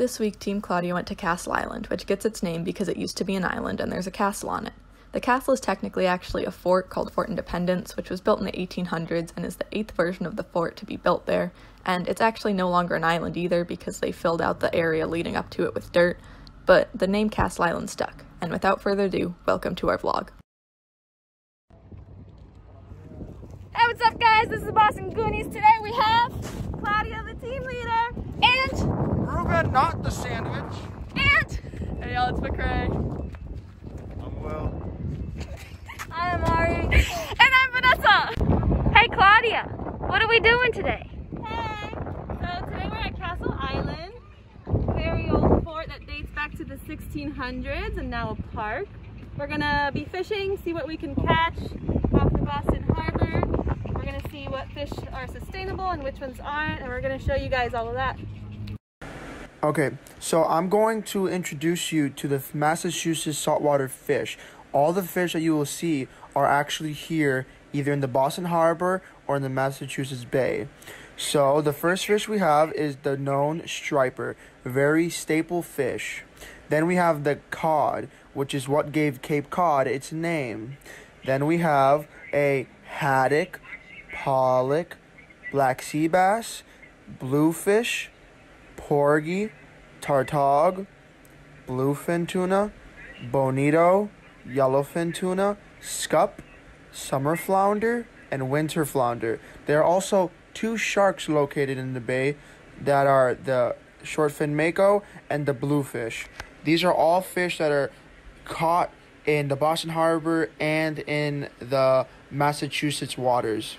This week, Team Claudia went to Castle Island, which gets its name because it used to be an island and there's a castle on it. The castle is technically actually a fort called Fort Independence, which was built in the 1800s and is the eighth version of the fort to be built there. And it's actually no longer an island either because they filled out the area leading up to it with dirt, but the name Castle Island stuck. And without further ado, welcome to our vlog. Hey, what's up, guys? This is Boston Goonies. Today we have Claudia, the team leader, and Ruben, not the sandwich. and Hey y'all, it's McRae. I'm Will. I'm Ari, and I'm Vanessa. Hey, Claudia, what are we doing today? Hey! So today we're at Castle Island, very old fort that dates back to the 1600s and now a park. We're gonna be fishing, see what we can catch off the Boston Harbor. We're gonna see what fish are sustainable and which ones aren't, and we're gonna show you guys all of that. Okay, so I'm going to introduce you to the Massachusetts saltwater fish. All the fish that you will see are actually here, either in the Boston Harbor or in the Massachusetts Bay. So the first fish we have is the known striper, very staple fish. Then we have the cod, which is what gave Cape Cod its name. Then we have a haddock, pollock, black sea bass, bluefish, porgy, tautog, bluefin tuna, bonito, yellowfin tuna, scup, summer flounder, and winter flounder. There are also two sharks located in the bay that are the shortfin mako and the bluefish. These are all fish that are caught in the Boston Harbor and in the Massachusetts waters.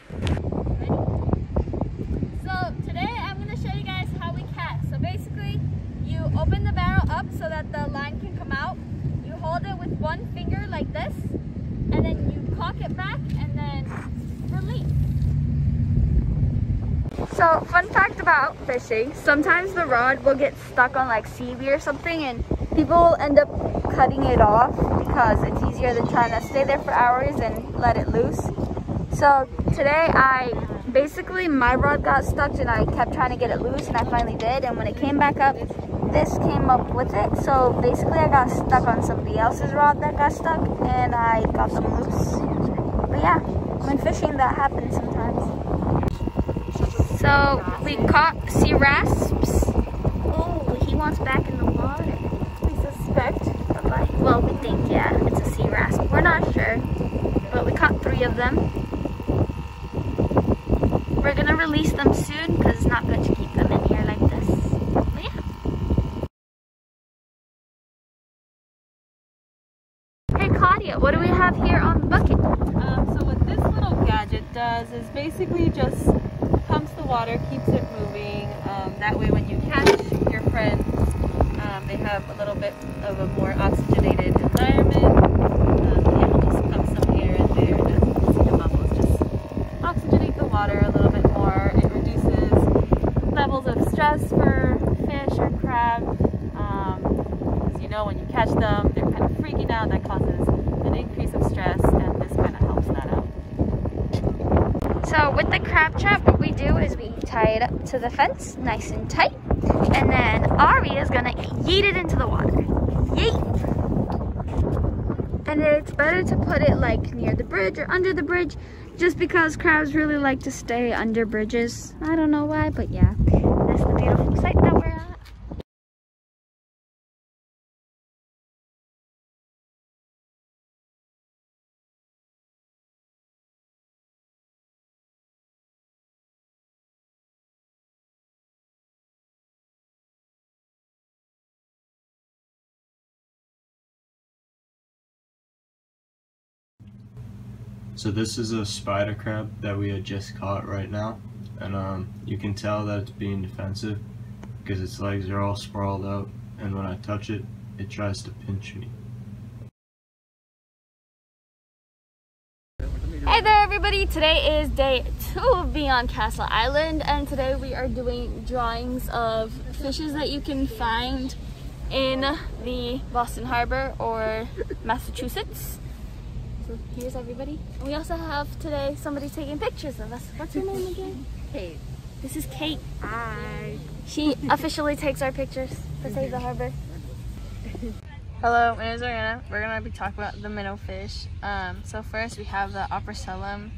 So today I'm going to show you guys how we cast. So basically, you open the barrel up so that the line can come out. You hold it with one finger like this, and then you cock it back and then release. So fun fact about fishing, sometimes the rod will get stuck on like seaweed or something and people will end up cutting it off because it's easier than trying to stay there for hours and let it loose. So today I basically my rod got stuck and I kept trying to get it loose and I finally did and when it came back up this came up with it. So basically I got stuck on somebody else's rod that got stuck and I got them loose. But yeah when fishing that happens sometimes so we caught sea rasps oh he wants back in the water we suspect well we think yeah it's a sea rasp we're not sure but we caught three of them we're gonna release them soon because it's not good to keep them in here like this. But yeah. Hey Claudia, what do we have here on the bucket? Um, so what this little gadget does is basically just water, keeps it moving. Um, that way when you catch your friends, um, they have a little bit of a more oxygenated environment. Um, yeah, we'll just pump some air in there. Just see the bubbles. Just oxygenate the water a little bit more. It reduces levels of stress for fish or crab. Um, as you know, when you catch them, they're kind of freaking out. That causes an increase of stress, and this kind of helps that out. So with the crab trap, what we do is we tie it up to the fence, nice and tight, and then Ari is gonna yeet it into the water. Yeet! And it's better to put it like near the bridge or under the bridge, just because crabs really like to stay under bridges. I don't know why, but yeah, that's the beautiful sight that So this is a spider crab that we had just caught right now, and um, you can tell that it's being defensive because its legs are all sprawled out, and when I touch it, it tries to pinch me. Hey there everybody, today is day two of being on Castle Island and today we are doing drawings of fishes that you can find in the Boston Harbor or Massachusetts. So here's everybody. And we also have today somebody taking pictures of us. What's your name again? Kate. This is Kate. Hi. She officially takes our pictures. to save the harbor. Hello, my name is Ariana. We're gonna be talking about the minnow fish. Um, so first we have the operculum.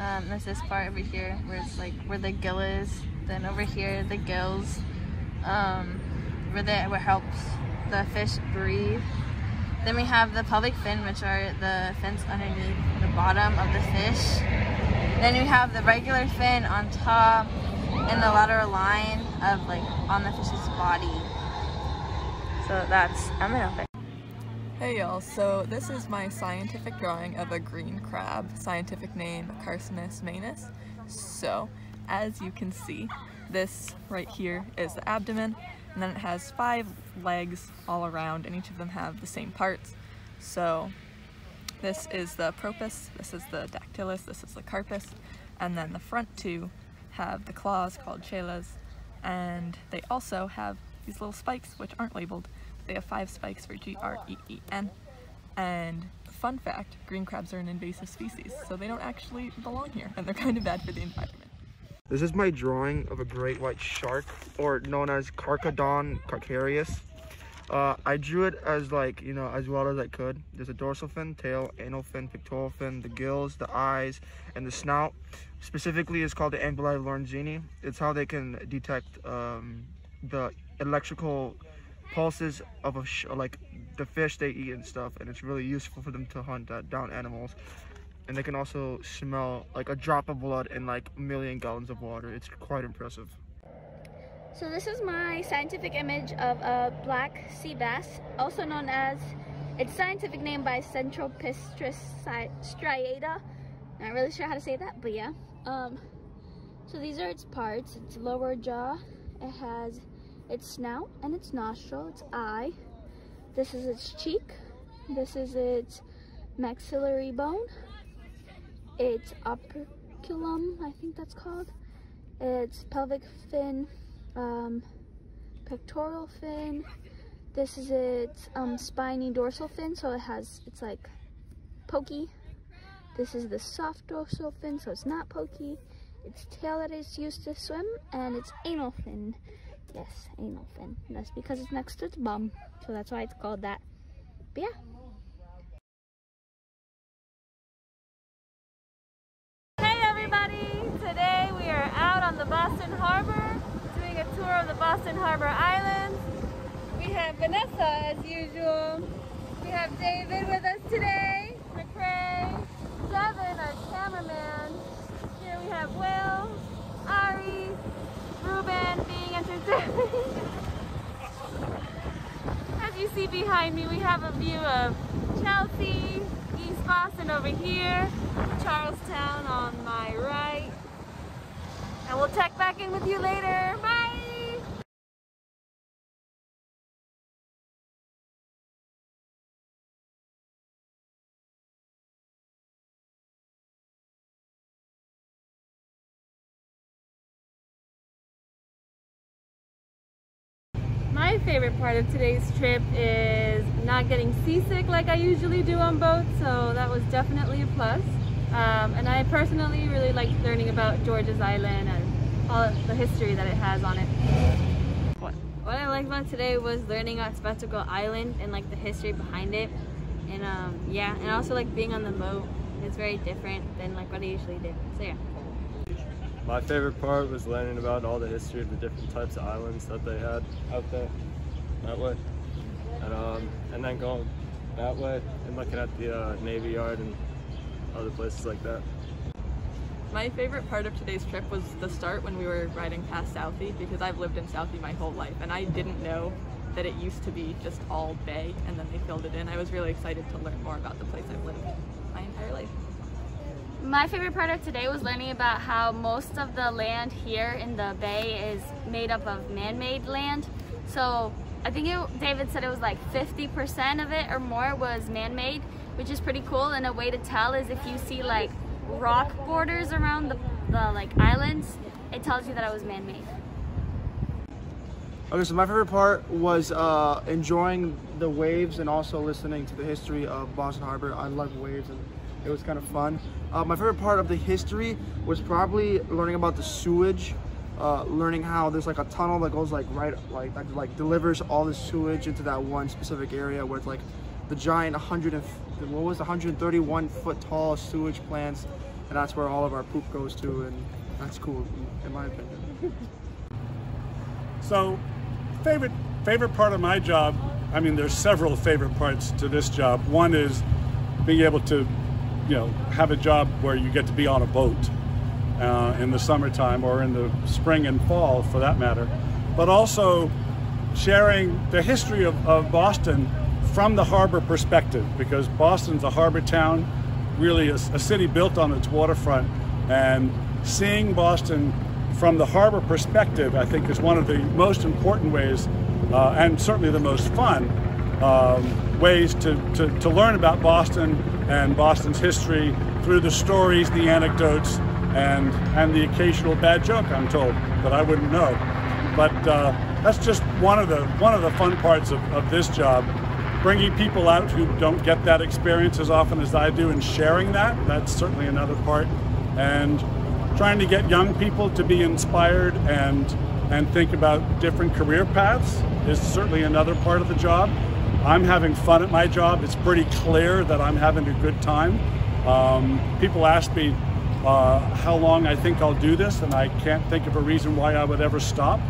Um, that's this part over here where it's like where the gill is. Then over here the gills, um, where where helps the fish breathe. Then we have the pelvic fin, which are the fins underneath the bottom of the fish. Then we have the regular fin on top and the lateral line of like on the fish's body. So that's a minnow fish. Hey y'all, so this is my scientific drawing of a green crab, scientific name Carcinus maenas. So, as you can see, this right here is the abdomen, and then it has five legs all around, and each of them have the same parts. So, this is the propus, this is the dactylus, this is the carpus, and then the front two have the claws called chelas, and they also have these little spikes which aren't labeled. They have five spikes for G-R-E-E-N. And fun fact, green crabs are an invasive species, so they don't actually belong here, and they're kind of bad for the environment. This is my drawing of a great white shark, or known as Carcharodon carcharias. Uh, I drew it as like, you know, as well as I could. There's a dorsal fin, tail, anal fin, pectoral fin, the gills, the eyes, and the snout. Specifically, it's called the ampullae Lorenzini. It's how they can detect um, the electrical pulses of a like the fish they eat and stuff and it's really useful for them to hunt uh, down animals and they can also smell like a drop of blood in like a million gallons of water it's quite impressive So this is my scientific image of a black sea bass, also known as its scientific name by Centropristis striata. Not really sure how to say that, but yeah. Um, so these are its parts. Its lower jaw. It has its snout and its nostril, its eye. This is its cheek. This is its maxillary bone. Its operculum, I think that's called. Its pelvic fin, um, pectoral fin. This is its um, spiny dorsal fin, so it has, it's like pokey. This is the soft dorsal fin, so it's not pokey. Its tail that is used to swim, and its anal fin. Yes, anal fin. And that's because it's next to its bum, so that's why it's called that. But yeah. Everybody! Today we are out on the Boston Harbor doing a tour of the Boston Harbor Islands. We have Vanessa as usual. We have David with us today, McRae, Devin, our cameraman. Here we have Will, Ari, Ruben being entertained. As you see behind me, we have a view of Chelsea, Boston over here, Charlestown on my right. And we'll check back in with you later. Favorite part of today's trip is not getting seasick like I usually do on boats, so that was definitely a plus. Um, and I personally really liked learning about George's Island and all the history that it has on it. What, what I liked about today was learning about Spectacle Island and like the history behind it. And um, yeah, and also like being on the boat. It's very different than like what I usually do. So yeah. My favorite part was learning about all the history of the different types of islands that they had out there, that way. And, um, and then going that way and looking at the uh, Navy Yard and other places like that. My favorite part of today's trip was the start when we were riding past Southie because I've lived in Southie my whole life and I didn't know that it used to be just all bay and then they filled it in. I was really excited to learn more about the place I've lived my entire life. My favorite part of today was learning about how most of the land here in the bay is made up of man-made land. So I think it, David said it was like 50% of it or more was man-made, which is pretty cool. And a way to tell is if you see like rock borders around the, the like islands, it tells you that it was man-made. Okay, so my favorite part was uh, enjoying the waves and also listening to the history of Boston Harbor. I love waves and it was kind of fun. Uh, my favorite part of the history was probably learning about the sewage uh, learning how there's like a tunnel that goes like right like that like delivers all the sewage into that one specific area where it's like the giant 100 and what was the 131 foot tall sewage plants and that's where all of our poop goes to and that's cool in my opinion. So favorite favorite part of my job i mean there's several favorite parts to this job. One is being able to you know have a job where you get to be on a boat uh, in the summertime or in the spring and fall for that matter, but also sharing the history of, of Boston from the harbor perspective because Boston's a harbor town, really a, a city built on its waterfront, and seeing Boston from the harbor perspective, I think, is one of the most important ways, uh, and certainly the most fun um, ways to, to, to learn about Boston and Boston's history through the stories, the anecdotes, and and the occasional bad joke I'm told that I wouldn't know. But uh, that's just one of the one of the fun parts of, of this job. Bringing people out who don't get that experience as often as I do and sharing that, that's certainly another part. And trying to get young people to be inspired and and think about different career paths is certainly another part of the job. I'm having fun at my job. It's pretty clear that I'm having a good time. Um, people ask me, uh, how long I think I'll do this, and I can't think of a reason why I would ever stop.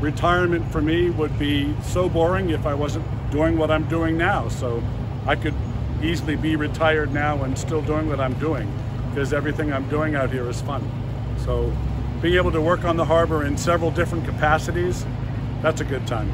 Retirement for me would be so boring if I wasn't doing what I'm doing now. So I could easily be retired now and still doing what I'm doing because everything I'm doing out here is fun. So being able to work on the harbor in several different capacities, that's a good time.